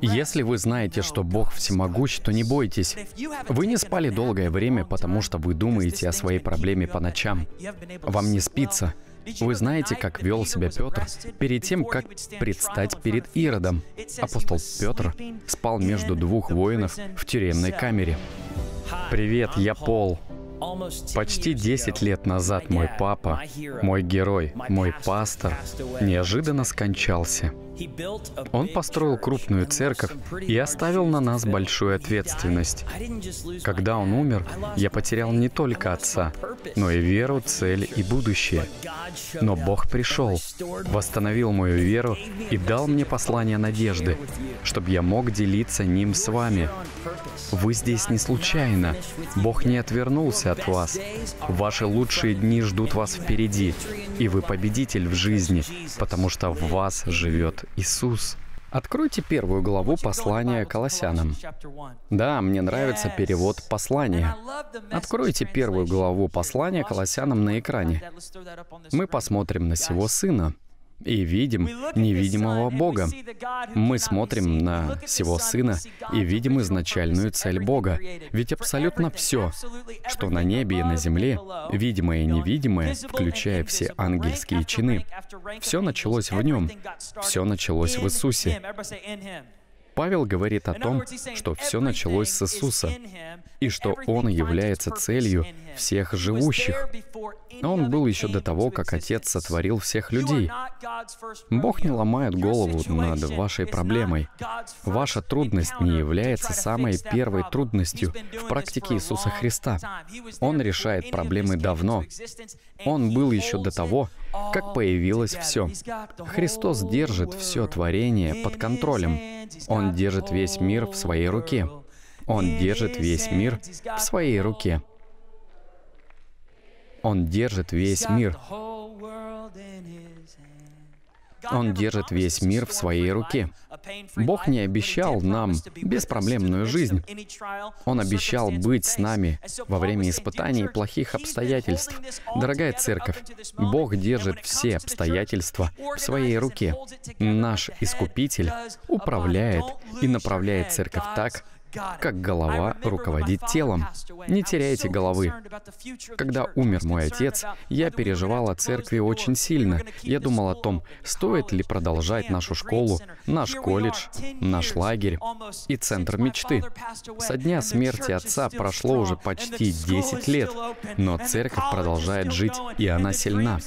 Если вы знаете, что Бог всемогущ, то не бойтесь. Вы не спали долгое время, потому что вы думаете о своей проблеме по ночам. Вам не спится. Вы знаете, как вел себя Петр перед тем, как предстать перед Иродом. Апостол Петр спал между двух воинов в тюремной камере. Привет, я Пол. Почти 10 лет назад мой папа, мой герой, мой пастор, неожиданно скончался. Он построил крупную церковь и оставил на нас большую ответственность. Когда он умер, я потерял не только отца, но и веру, цель и будущее. Но Бог пришел, восстановил мою веру и дал мне послание надежды, чтобы я мог делиться ним с вами. Вы здесь не случайно. Бог не отвернулся от вас. Ваши лучшие дни ждут вас впереди, и вы победитель в жизни, потому что в вас живет Иисус. Откройте первую главу послания Колоссянам. Да, мне нравится перевод послания. Откройте первую главу послания Колоссянам на экране. Мы посмотрим на сего сына, и видим невидимого Бога. Мы смотрим на Всего Сына и видим изначальную цель Бога. Ведь абсолютно все, что на небе и на земле, видимое и невидимое, включая все ангельские чины, все началось в Нем, все началось в Иисусе. Павел говорит о том, что все началось с Иисуса, и что Он является целью всех живущих. Он был еще до того, как Отец сотворил всех людей. Бог не ломает голову над вашей проблемой. Ваша трудность не является самой первой трудностью в практике Иисуса Христа. Он решает проблемы давно. Он был еще до того, как появилось все. Христос держит все творение под контролем. Он держит весь мир в своей руке. Он держит весь мир в своей руке. Он держит весь мир. Он держит весь мир в своей руке. Бог не обещал нам беспроблемную жизнь. Он обещал быть с нами во время испытаний и плохих обстоятельств. Дорогая церковь, Бог держит все обстоятельства в своей руке. Наш Искупитель управляет и направляет церковь так, как голова руководит телом. Не теряйте головы. Когда умер мой отец, я переживал о церкви очень сильно. Я думал о том, стоит ли продолжать нашу школу, наш колледж, наш лагерь и центр мечты. Со дня смерти отца прошло уже почти 10 лет, но церковь продолжает жить, и она сильна.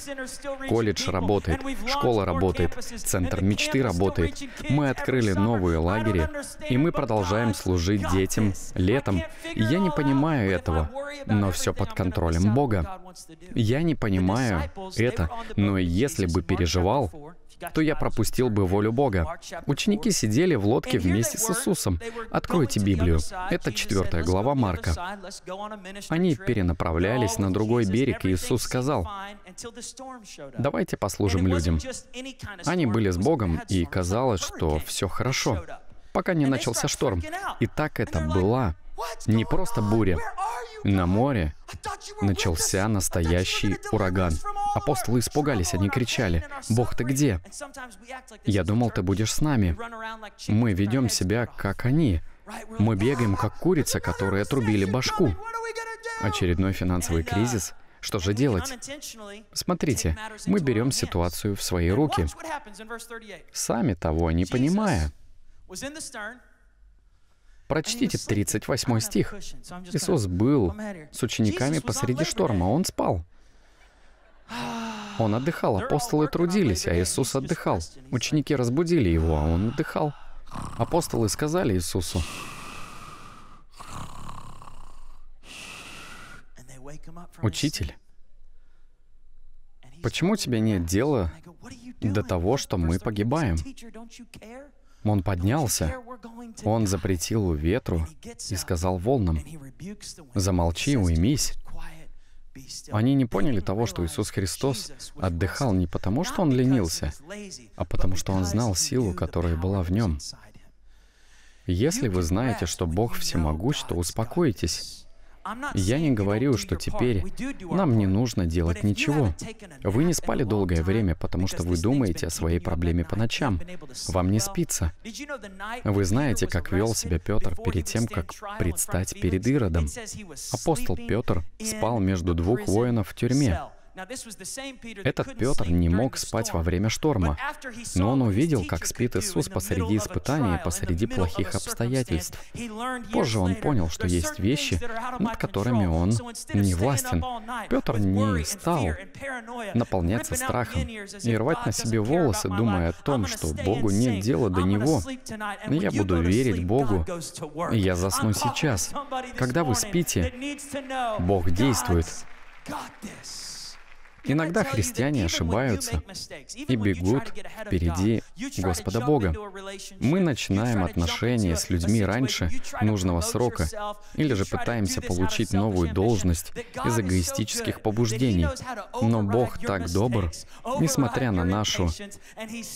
Колледж работает, школа работает, центр мечты работает. Мы открыли новые лагеря, и мы продолжаем служить жить детям летом. Я не понимаю этого, но все под контролем Бога. Я не понимаю это, но если бы переживал, то я пропустил бы волю Бога. Ученики сидели в лодке вместе с Иисусом. Откройте Библию. Это четвертая глава Марка. Они перенаправлялись на другой берег, и Иисус сказал, «Давайте послужим людям». Они были с Богом, и казалось, что все хорошо пока не начался шторм. И так это была не просто буря. На море начался настоящий ураган. Апостолы испугались, они кричали, «Бог, ты где?» «Я думал, ты будешь с нами». Мы ведем себя, как они. Мы бегаем, как курица, которой отрубили башку. Очередной финансовый кризис. Что же делать? Смотрите, мы берем ситуацию в свои руки, сами того не понимая. Прочтите 38 стих. Иисус был с учениками посреди шторма, Он спал. Он отдыхал, апостолы трудились, а Иисус отдыхал. Ученики разбудили Его, а Он отдыхал. Апостолы сказали Иисусу, «Учитель, почему тебе нет дела до того, что мы погибаем?» Он поднялся, он запретил ветру и сказал волнам, «Замолчи, уймись». Они не поняли того, что Иисус Христос отдыхал не потому, что Он ленился, а потому, что Он знал силу, которая была в Нем. Если вы знаете, что Бог всемогущ, то успокойтесь. Я не говорю, что теперь нам не нужно делать ничего. Вы не спали долгое время, потому что вы думаете о своей проблеме по ночам. Вам не спится. Вы знаете, как вел себя Петр перед тем, как предстать перед Иродом. Апостол Петр спал между двух воинов в тюрьме. Этот Петр не мог спать во время шторма, но он увидел, как спит Иисус посреди испытания, посреди плохих обстоятельств. Позже он понял, что есть вещи, над которыми он не властен. Петр не стал наполняться страхом и рвать на себе волосы, думая о том, что Богу нет дела до него. Я буду верить Богу, и я засну сейчас. Когда вы спите, Бог действует. Иногда христиане ошибаются и бегут впереди Господа Бога. Мы начинаем отношения с людьми раньше нужного срока или же пытаемся получить новую должность из эгоистических побуждений. Но Бог так добр, несмотря на нашу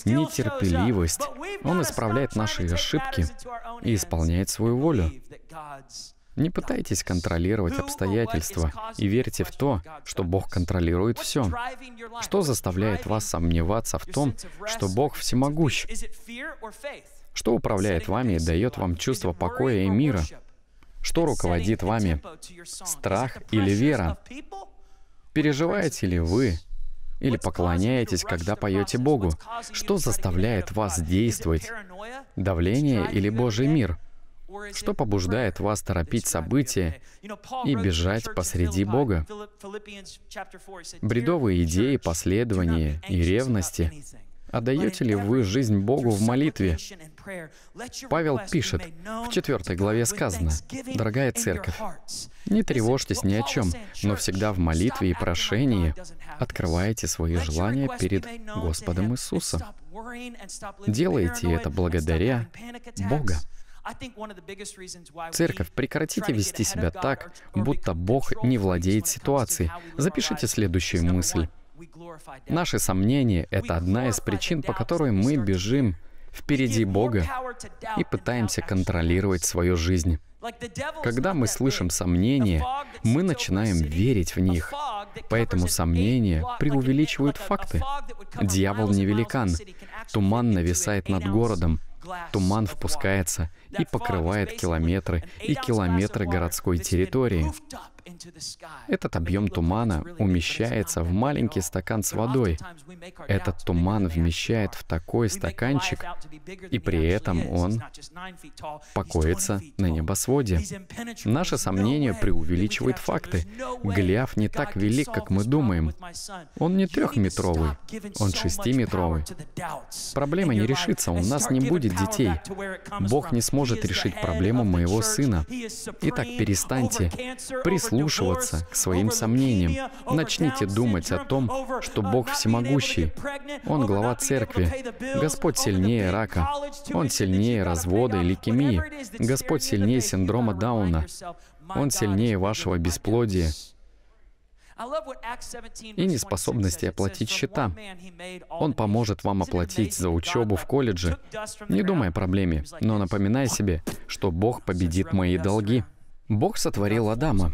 нетерпеливость, Он исправляет наши ошибки и исполняет свою волю. Не пытайтесь контролировать обстоятельства и верьте в то, что Бог контролирует все. Что заставляет вас сомневаться в том, что Бог всемогущ? Что управляет вами и дает вам чувство покоя и мира? Что руководит вами? Страх или вера? Переживаете ли вы или поклоняетесь, когда поете Богу? Что заставляет вас действовать? Давление или Божий мир? Что побуждает вас торопить события и бежать посреди Бога? Бредовые идеи, последования и ревности. Отдаете ли вы жизнь Богу в молитве? Павел пишет, в четвертой главе сказано, «Дорогая церковь, не тревожьтесь ни о чем, но всегда в молитве и прошении открывайте свои желания перед Господом Иисусом. Делайте это благодаря Бога. Церковь, прекратите вести себя так, будто Бог не владеет ситуацией. Запишите следующую мысль. Наши сомнения — это одна из причин, по которой мы бежим впереди Бога и пытаемся контролировать свою жизнь. Когда мы слышим сомнения, мы начинаем верить в них. Поэтому сомнения преувеличивают факты. Дьявол не великан. Туман нависает над городом. Туман впускается и покрывает километры и километры городской территории. Этот объем тумана умещается в маленький стакан с водой. Этот туман вмещает в такой стаканчик, и при этом он покоится на небосводе. Наше сомнение преувеличивает факты. Гляв не так велик, как мы думаем. Он не трехметровый, он шестиметровый. Проблема не решится, у нас не будет детей. Бог не сможет решить проблему моего сына. Итак, перестаньте прислушиваться прислушиваться к своим сомнениям. Начните думать о том, что Бог всемогущий. Он глава церкви. Господь сильнее рака. Он сильнее развода и лейкемии. Господь сильнее синдрома Дауна. Он сильнее вашего бесплодия и неспособности оплатить счета. Он поможет вам оплатить за учебу в колледже. Не думай о проблеме, но напоминай себе, что Бог победит мои долги. Бог сотворил Адама.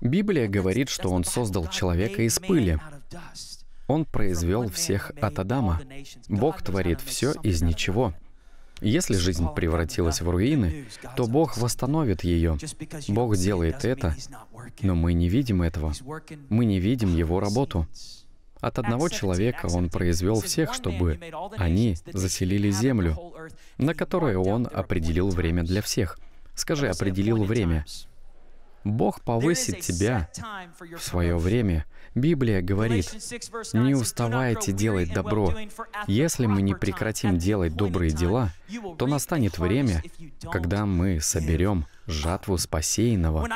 Библия говорит, что Он создал человека из пыли. Он произвел всех от Адама. Бог творит все из ничего. Если жизнь превратилась в руины, то Бог восстановит ее. Бог делает это, но мы не видим этого. Мы не видим Его работу. От одного человека Он произвел всех, чтобы они заселили землю, на которой Он определил время для всех. Скажи, определил время. Бог повысит тебя в свое время. Библия говорит, не уставайте делать добро. Если мы не прекратим делать добрые дела, то настанет время, когда мы соберем жатву спасейного.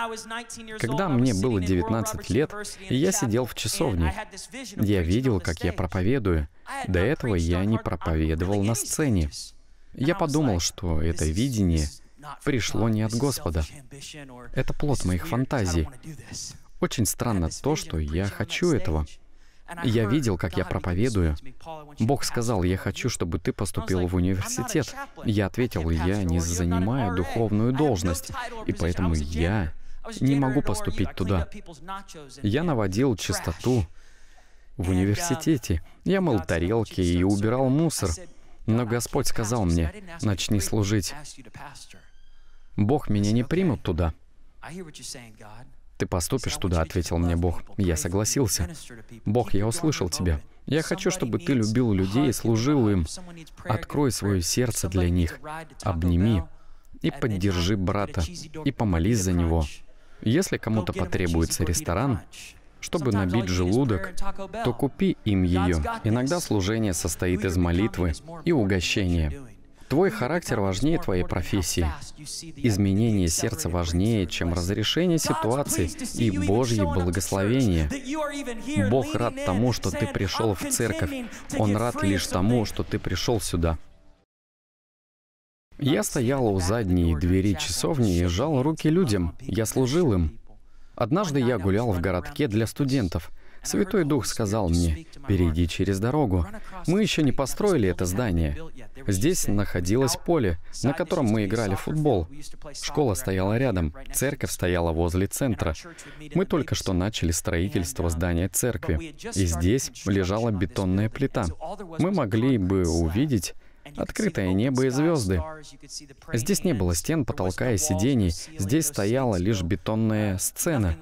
Когда мне было 19 лет, я сидел в часовне. Я видел, как я проповедую. До этого я не проповедовал на сцене. Я подумал, что это видение — пришло не от Господа. Это плод моих фантазий. Очень странно то, что я хочу этого. Я видел, как я проповедую. Бог сказал, я хочу, чтобы ты поступил в университет. Я ответил, я не занимаю духовную должность, и поэтому я не могу поступить туда. Я наводил чистоту в университете. Я мыл тарелки и убирал мусор. Но Господь сказал мне, начни служить. Бог меня не примут туда. Ты поступишь туда, ответил мне Бог. Я согласился. Бог, я услышал тебя. Я хочу, чтобы ты любил людей и служил им. Открой свое сердце для них. Обними и поддержи брата, и помолись за него. Если кому-то потребуется ресторан, чтобы набить желудок, то купи им ее. Иногда служение состоит из молитвы и угощения. Твой характер важнее твоей профессии. Изменение сердца важнее, чем разрешение ситуации и Божье благословение. Бог рад тому, что ты пришел в церковь. Он рад лишь тому, что ты пришел сюда. Я стоял у задней двери часовни и жал руки людям. Я служил им. Однажды я гулял в городке для студентов. Святой Дух сказал мне, «Перейди через дорогу». Мы еще не построили это здание. Здесь находилось поле, на котором мы играли в футбол. Школа стояла рядом, церковь стояла возле центра. Мы только что начали строительство здания церкви, и здесь лежала бетонная плита. Мы могли бы увидеть Открытое небо и звезды. Здесь не было стен, потолка и сидений. Здесь стояла лишь бетонная сцена.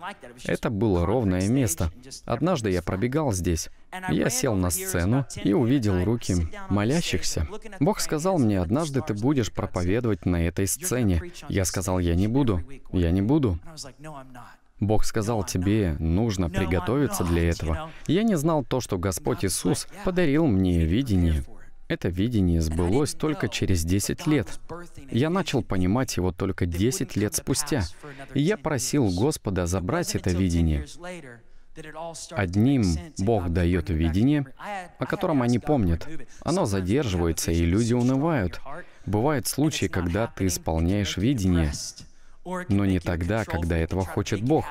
Это было ровное место. Однажды я пробегал здесь. Я сел на сцену и увидел руки молящихся. Бог сказал мне, однажды ты будешь проповедовать на этой сцене. Я сказал, я не буду. Я не буду. Бог сказал тебе, нужно приготовиться для этого. Я не знал то, что Господь Иисус подарил мне видение. Это видение сбылось только через 10 лет. Я начал понимать его только 10 лет спустя. И я просил Господа забрать это видение. Одним Бог дает видение, о котором они помнят. Оно задерживается, и люди унывают. Бывают случаи, когда ты исполняешь видение, но не тогда, когда этого хочет Бог.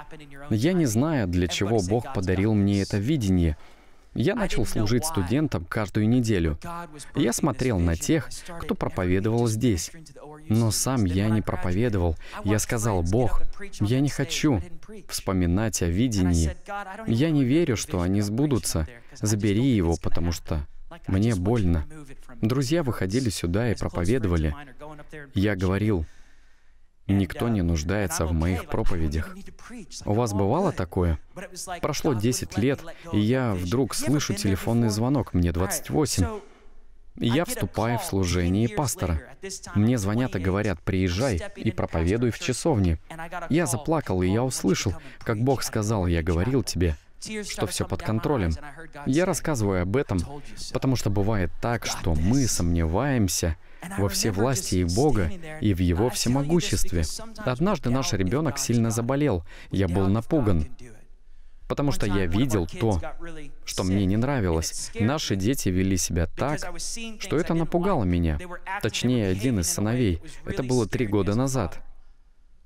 Я не знаю, для чего Бог подарил мне это видение — я начал служить студентам каждую неделю. Я смотрел на тех, кто проповедовал здесь. Но сам я не проповедовал. Я сказал, Бог, я не хочу вспоминать о видении. Я не верю, что они сбудутся. Забери его, потому что мне больно. Друзья выходили сюда и проповедовали. Я говорил, Никто не нуждается в моих проповедях. У вас бывало такое? Прошло 10 лет, и я вдруг слышу телефонный звонок, мне 28. Я вступаю в служение пастора. Мне звонят и говорят, приезжай и проповедуй в часовне. Я заплакал, и я услышал, как Бог сказал, я говорил тебе, что все под контролем. Я рассказываю об этом, потому что бывает так, что мы сомневаемся — во все власти и Бога, и в Его всемогуществе. Однажды наш ребенок сильно заболел. Я был напуган, потому что я видел то, что мне не нравилось. Наши дети вели себя так, что это напугало меня. Точнее, один из сыновей. Это было три года назад.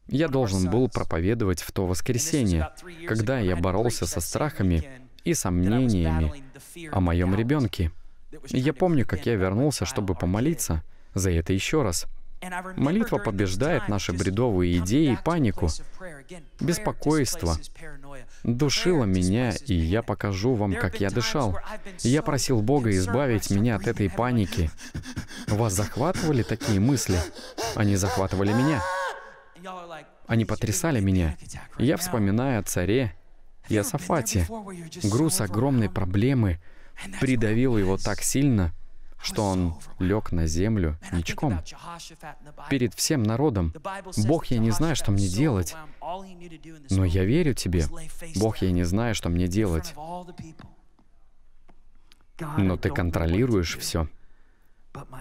Я должен был проповедовать в то воскресенье, когда я боролся со страхами и сомнениями о моем ребенке. Я помню, как я вернулся, чтобы помолиться, за это еще раз. Молитва побеждает наши бредовые идеи и панику. Беспокойство душило меня, и я покажу вам, как я дышал. Я просил Бога избавить меня от этой паники. Вас захватывали такие мысли? Они захватывали меня. Они потрясали меня. Я вспоминаю о царе и о Сафате. Груз огромной проблемы придавил его так сильно, что он лег на землю ничком. Перед всем народом. Бог, я не знаю, что мне делать. Но я верю тебе. Бог, я не знаю, что мне делать. Но ты контролируешь все.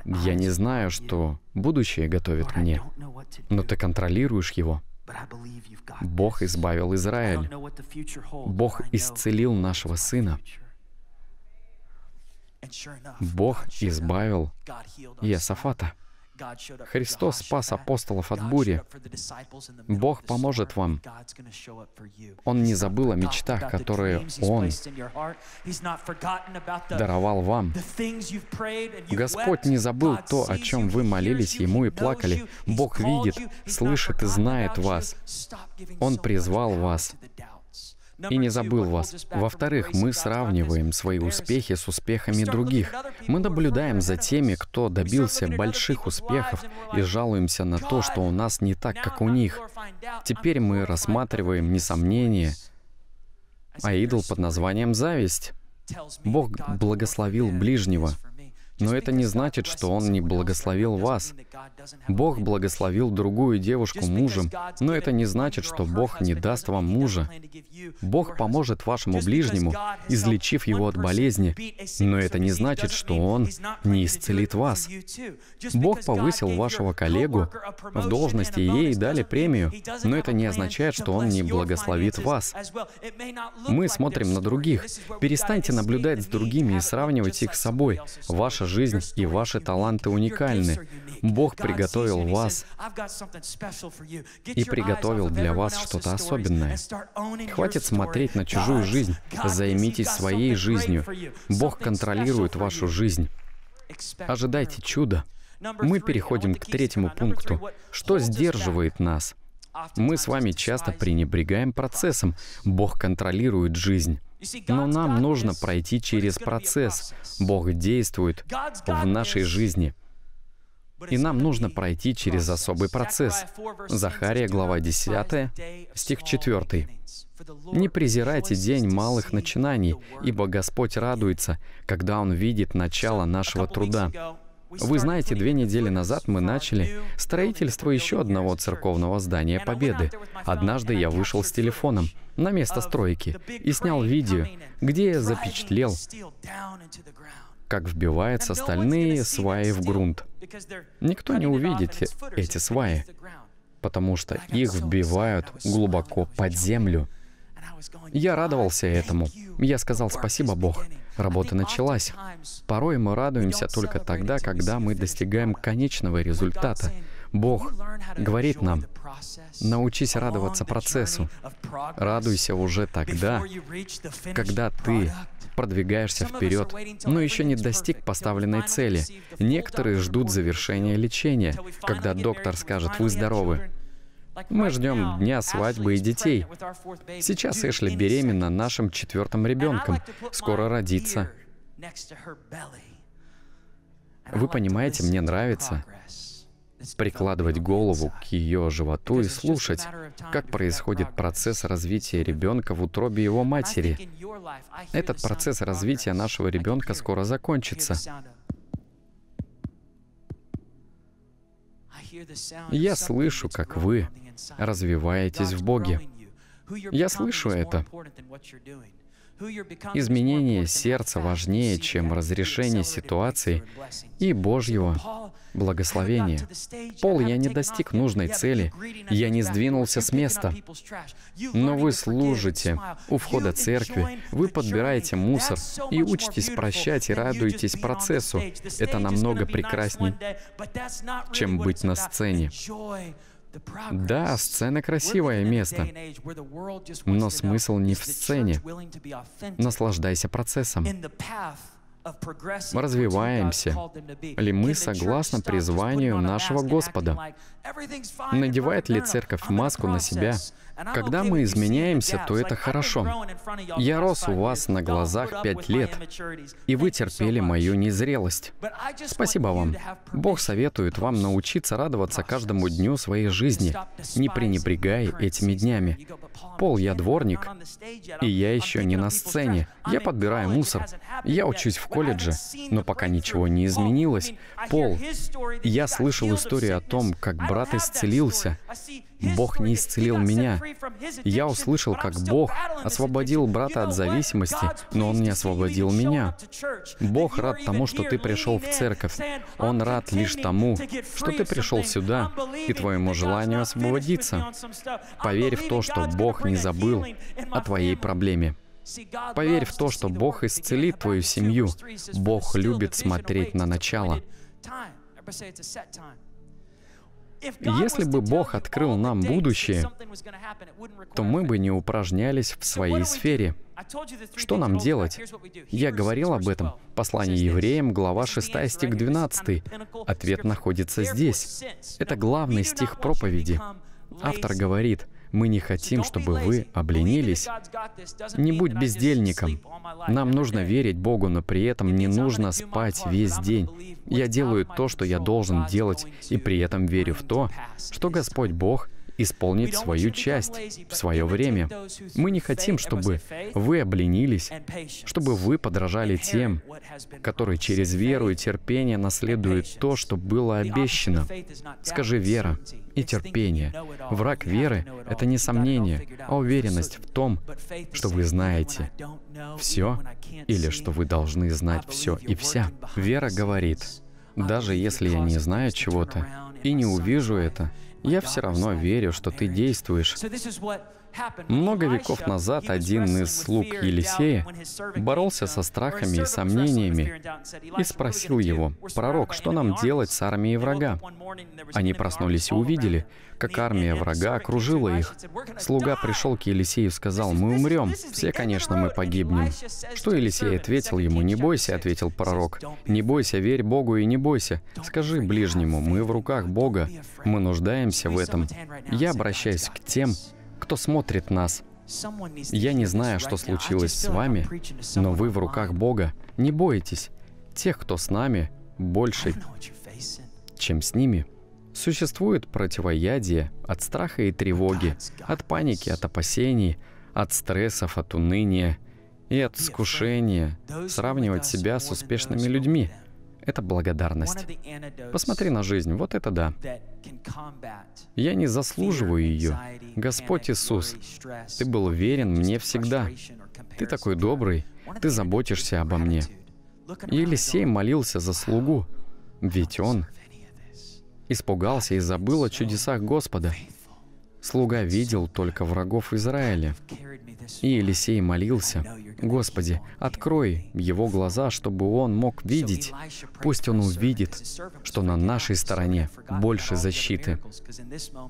Я не знаю, что будущее готовит мне, но ты контролируешь его. Бог избавил Израиль. Бог исцелил нашего сына. Бог избавил Иосафата. Христос спас апостолов от бури. Бог поможет вам. Он не забыл о мечтах, которые Он даровал вам. Господь не забыл то, о чем вы молились Ему и плакали. Бог видит, слышит и знает вас. Он призвал вас и не забыл вас. Во-вторых, мы сравниваем свои успехи с успехами других. Мы наблюдаем за теми, кто добился больших успехов, и жалуемся на то, что у нас не так, как у них. Теперь мы рассматриваем несомнение, а идол под названием зависть. Бог благословил ближнего, но это не значит, что Он не благословил вас. Бог благословил другую девушку мужем, но это не значит, что Бог не даст вам мужа. Бог поможет вашему ближнему, излечив его от болезни, но это не значит, что Он не исцелит вас. Бог повысил вашего коллегу в должности и ей дали премию, но это не означает, что Он не благословит вас. Мы смотрим на других. Перестаньте наблюдать с другими и сравнивать их с собой. Ваша жизнь и ваши таланты уникальны. Бог приготовил вас и приготовил для вас что-то особенное. Хватит смотреть на чужую жизнь. Займитесь своей жизнью. Бог контролирует вашу жизнь. Ожидайте чуда. Мы переходим к третьему пункту. Что сдерживает нас? Мы с вами часто пренебрегаем процессом. Бог контролирует жизнь. Но нам нужно пройти через процесс. Бог действует в нашей жизни. И нам нужно пройти через особый процесс. Захария, глава 10, стих 4. «Не презирайте день малых начинаний, ибо Господь радуется, когда Он видит начало нашего труда». Вы знаете, две недели назад мы начали строительство еще одного церковного здания Победы. Однажды я вышел с телефоном на место стройки и снял видео, где я запечатлел, как вбиваются стальные сваи в грунт. Никто не увидит эти сваи, потому что их вбивают глубоко под землю. Я радовался этому. Я сказал спасибо, Бог. Работа началась. Порой мы радуемся только тогда, когда мы достигаем конечного результата. Бог говорит нам, научись радоваться процессу. Радуйся уже тогда, когда ты продвигаешься вперед, но еще не достиг поставленной цели. Некоторые ждут завершения лечения, когда доктор скажет «вы здоровы». Мы ждем дня свадьбы и детей. Сейчас Эшли беременна нашим четвертым ребенком. Скоро родится. Вы понимаете, мне нравится прикладывать голову к ее животу и слушать, как происходит процесс развития ребенка в утробе его матери. Этот процесс развития нашего ребенка скоро закончится. Я слышу, как вы развиваетесь в Боге. Я слышу это. Изменение сердца важнее, чем разрешение ситуации и Божьего благословения. Пол, я не достиг нужной цели, я не сдвинулся с места. Но вы служите у входа церкви, вы подбираете мусор и учитесь прощать и радуетесь процессу. Это намного прекрасней, чем быть на сцене. Да, сцена — красивое место, но смысл не в сцене. Наслаждайся процессом. Мы развиваемся ли мы согласно призванию нашего Господа? Надевает ли церковь маску на себя? Когда мы изменяемся, то это хорошо. Я рос у вас на глазах пять лет, и вы терпели мою незрелость. Спасибо вам. Бог советует вам научиться радоваться каждому дню своей жизни, не пренебрегая этими днями. Пол, я дворник, и я еще не на сцене. Я подбираю мусор. Я учусь в колледже, но пока ничего не изменилось. Пол, я слышал историю о том, как брат исцелился. Бог не исцелил меня. Я услышал, как Бог освободил брата от зависимости, но Он не освободил меня. Бог рад тому, что ты пришел в церковь. Он рад лишь тому, что ты пришел сюда и твоему желанию освободиться. Поверь в то, что Бог не забыл о твоей проблеме. Поверь в то, что Бог исцелит твою семью. Бог любит смотреть на начало. Если бы Бог открыл нам будущее, то мы бы не упражнялись в своей сфере. Что нам делать? Я говорил об этом. Послание евреям, глава 6, стих 12. Ответ находится здесь. Это главный стих проповеди. Автор говорит, мы не хотим, чтобы вы обленились. Не будь бездельником. Нам нужно верить Богу, но при этом не нужно спать весь день. Я делаю то, что я должен делать, и при этом верю в то, что Господь Бог исполнить свою часть в свое время. Мы не хотим, чтобы вы обленились, чтобы вы подражали тем, которые через веру и терпение наследуют то, что было обещано. Скажи «вера» и терпение. Враг веры — это не сомнение, а уверенность в том, что вы знаете все или что вы должны знать все и вся. Вера говорит, даже если я не знаю чего-то и не увижу это, я все равно верю, что ты действуешь. Много веков назад один из слуг Елисея боролся со страхами и сомнениями и спросил его, «Пророк, что нам делать с армией врага?» Они проснулись и увидели, как армия врага окружила их. Слуга пришел к Елисею и сказал, «Мы умрем. Все, конечно, мы погибнем». Что Елисей ответил ему, «Не бойся», — ответил пророк. «Не бойся, верь Богу и не бойся. Скажи ближнему, мы в руках Бога. Мы нуждаемся в этом. Я обращаюсь к тем, кто смотрит нас. Я не знаю, что случилось с вами, но вы в руках Бога. Не бойтесь. Тех, кто с нами, больше, чем с ними. Существует противоядие от страха и тревоги, от паники, от опасений, от стрессов, от уныния и от искушения сравнивать себя с успешными людьми — это благодарность. Посмотри на жизнь, вот это да. Я не заслуживаю ее. Господь Иисус, Ты был верен мне всегда. Ты такой добрый, Ты заботишься обо мне. Елисей молился за слугу, ведь он испугался и забыл о чудесах Господа. Слуга видел только врагов Израиля. И Елисей молился, «Господи, открой его глаза, чтобы он мог видеть. Пусть он увидит, что на нашей стороне больше защиты».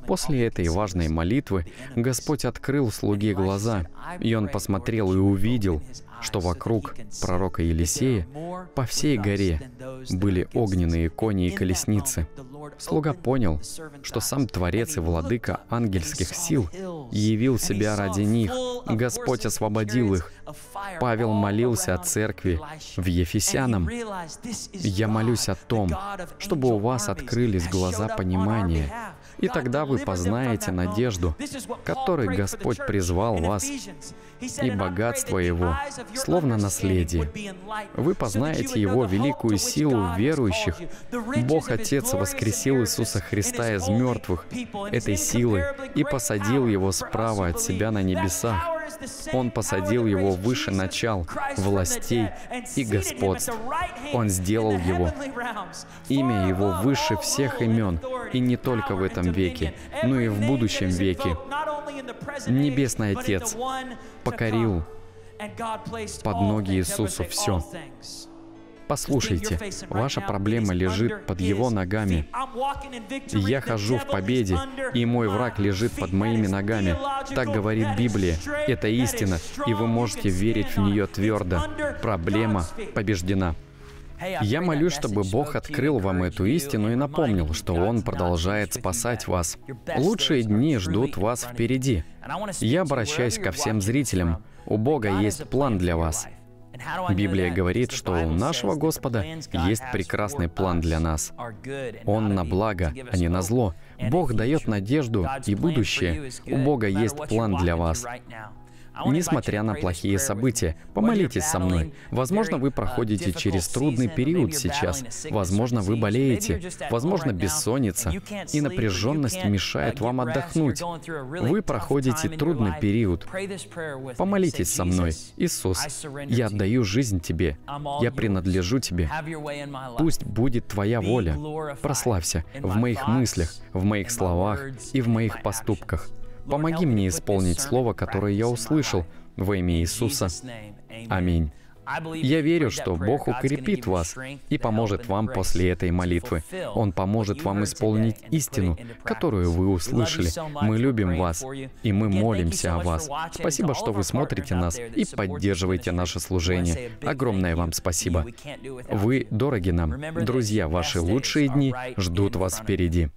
После этой важной молитвы Господь открыл слуге глаза, и он посмотрел и увидел, что вокруг пророка Елисея по всей горе были огненные кони и колесницы. Слуга понял, что сам Творец и Владыка ангельских сил явил себя ради них. Господь освободил их. Павел молился о церкви в Ефесянам. «Я молюсь о том, чтобы у вас открылись глаза понимания, и тогда вы познаете надежду, которой Господь призвал вас, и богатство Его, словно наследие. Вы познаете Его великую силу верующих. Бог Отец воскресил Иисуса Христа из мертвых этой силы и посадил Его справа от себя на небесах. Он посадил его выше начал, властей и господств. Он сделал его. Имя его выше всех имен, и не только в этом веке, но и в будущем веке. Небесный Отец покорил под ноги Иисусу все. Послушайте, ваша проблема лежит под его ногами. Я хожу в победе, и мой враг лежит под моими ногами. Так говорит Библия. Это истина, и вы можете верить в нее твердо. Проблема побеждена. Я молюсь, чтобы Бог открыл вам эту истину и напомнил, что Он продолжает спасать вас. Лучшие дни ждут вас впереди. Я обращаюсь ко всем зрителям. У Бога есть план для вас. Библия говорит, что у нашего Господа есть прекрасный план для нас. Он на благо, а не на зло. Бог дает надежду и будущее. У Бога есть план для вас. Несмотря на плохие события, помолитесь со мной. Возможно, вы проходите через трудный период сейчас. Возможно, вы болеете. Возможно, бессонница и напряженность мешает вам отдохнуть. Вы проходите трудный период. Помолитесь со мной. Иисус, я отдаю жизнь Тебе. Я принадлежу Тебе. Пусть будет Твоя воля. Прославься в моих мыслях, в моих словах и в моих поступках. Помоги мне исполнить слово, которое я услышал во имя Иисуса. Аминь. Я верю, что Бог укрепит вас и поможет вам после этой молитвы. Он поможет вам исполнить истину, которую вы услышали. Мы любим вас, и мы молимся о вас. Спасибо, что вы смотрите нас и поддерживаете наше служение. Огромное вам спасибо. Вы дороги нам. Друзья, ваши лучшие дни ждут вас впереди.